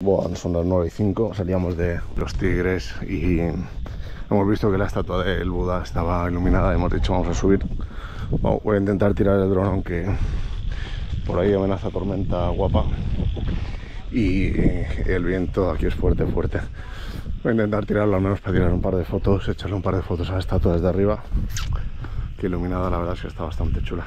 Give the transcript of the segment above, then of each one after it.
Bueno, son las 9 y 5, salíamos de los Tigres y hemos visto que la estatua del Buda estaba iluminada. Hemos dicho, vamos a subir. Bueno, voy a intentar tirar el dron, aunque por ahí amenaza tormenta guapa y el viento aquí es fuerte, fuerte. Voy a intentar tirarlo al menos para tirar un par de fotos, echarle un par de fotos a la estatua desde arriba, que iluminada la verdad es que está bastante chula.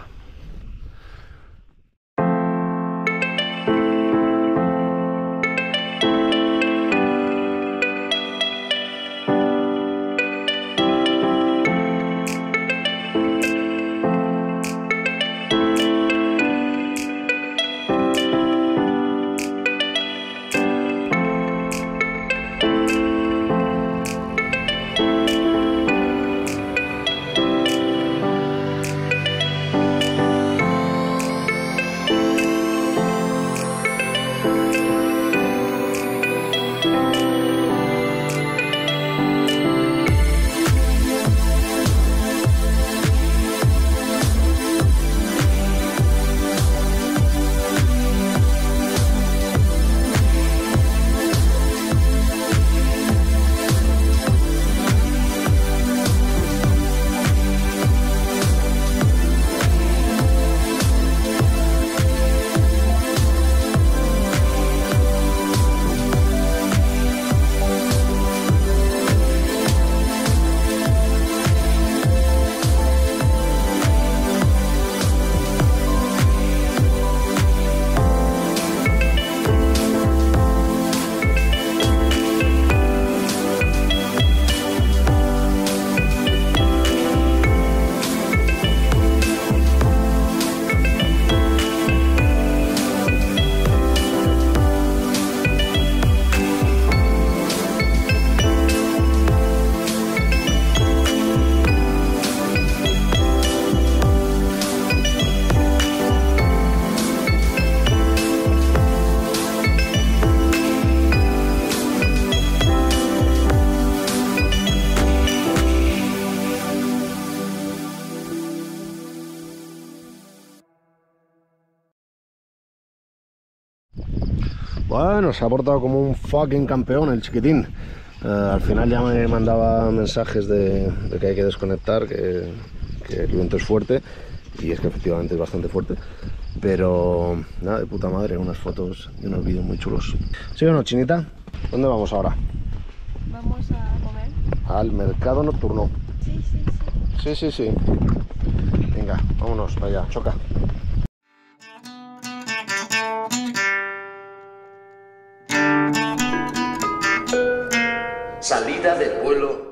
Bueno, se ha portado como un fucking campeón el chiquitín. Eh, al final ya me mandaba mensajes de, que hay que desconectar, que, el viento es fuerte. Y es que efectivamente es bastante fuerte. Pero nada, de puta madre, unas fotos y unos vídeos muy chulos. ¿Sí o no, Chinita? ¿Dónde vamos ahora? Vamos a comer. Al mercado nocturno. Sí, sí, sí. Sí, sí, sí. Venga, vámonos para allá, choca. salida del vuelo.